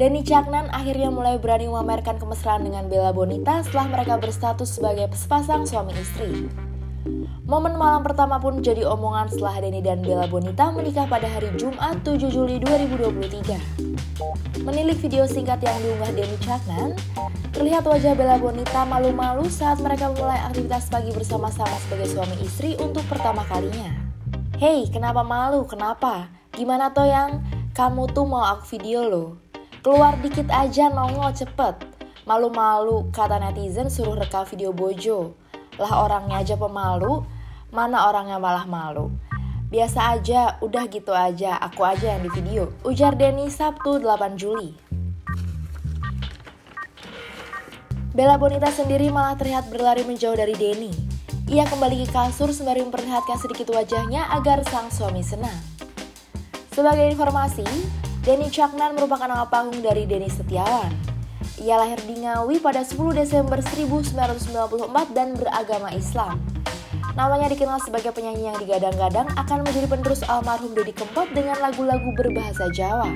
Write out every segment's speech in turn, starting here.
Denny Caknan akhirnya mulai berani memamerkan kemesraan dengan Bella Bonita setelah mereka berstatus sebagai sepasang suami istri. Momen malam pertama pun jadi omongan setelah Denny dan Bella Bonita menikah pada hari Jumat 7 Juli 2023. Menilik video singkat yang diunggah Denny Caknan, terlihat wajah Bella Bonita malu-malu saat mereka memulai aktivitas pagi bersama-sama sebagai suami istri untuk pertama kalinya. Hei, kenapa malu? Kenapa? Gimana toh yang kamu tuh mau aku video loh? Keluar dikit aja nongol cepet. Malu-malu, kata netizen suruh rekam video Bojo. Lah orangnya aja pemalu, mana orangnya malah malu. Biasa aja, udah gitu aja, aku aja yang di video. Ujar Denny Sabtu 8 Juli. Bella Bonita sendiri malah terlihat berlari menjauh dari Denny. Ia kembali ke kasur sembari memperlihatkan sedikit wajahnya agar sang suami senang. Sebagai informasi, Denny Caknan merupakan nama panggung dari Denny Setiawan. Ia lahir di Ngawi pada 10 Desember 1994 dan beragama Islam. Namanya dikenal sebagai penyanyi yang digadang-gadang akan menjadi penerus almarhum Deddy Kempot dengan lagu-lagu berbahasa Jawa.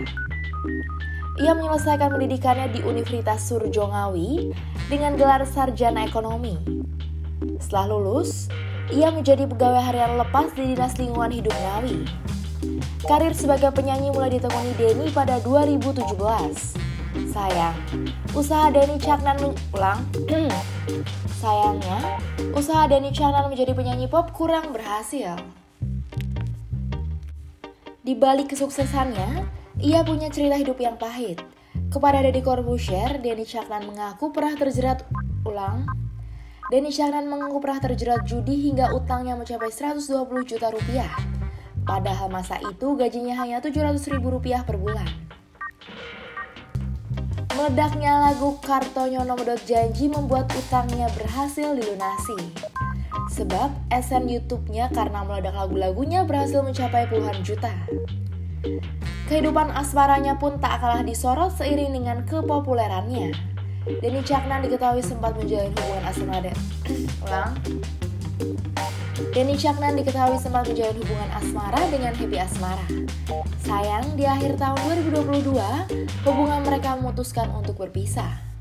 Ia menyelesaikan pendidikannya di Universitas Surjo Ngawi dengan gelar sarjana ekonomi. Setelah lulus, ia menjadi pegawai harian lepas di Dinas Lingkungan Hidup Ngawi. Karir sebagai penyanyi mulai ditekuni Denny pada 2017. Sayang, usaha Denny Caknan mengulang. Sayangnya, usaha Denny Caknan menjadi penyanyi pop kurang berhasil. Di balik kesuksesannya, ia punya cerita hidup yang pahit. Kepada Deddy Corbuzier, Denny Caknan mengaku pernah terjerat ulang Denny Caknan mengaku pernah terjerat judi hingga utangnya mencapai 120 juta rupiah. Padahal masa itu gajinya hanya 700 ribu rupiah per bulan. Meledaknya lagu Kartonyono Medot Janji membuat utangnya berhasil dilunasi. Sebab SN YouTube-nya karena meledak lagu-lagunya berhasil mencapai puluhan juta. Kehidupan asmaranya pun tak kalah disorot seiring dengan kepopulerannya. Denny Caknan diketahui sempat menjalin hubungan asmara. Ulang. Denny Caknan diketahui sempat menjalin hubungan asmara dengan Happy Asmara. Sayang, di akhir tahun 2022, hubungan mereka memutuskan untuk berpisah.